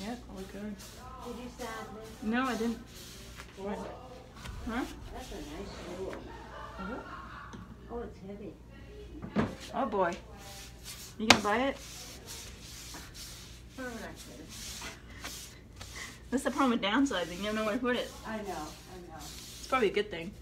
Yeah, all good. Did you sign this? No, I didn't. What? Huh? That's a nice stool. Is it? Oh, it's heavy. Oh boy. You gonna buy it? That's the problem with downsizing. You don't know where to put it. I know, I know. It's probably a good thing.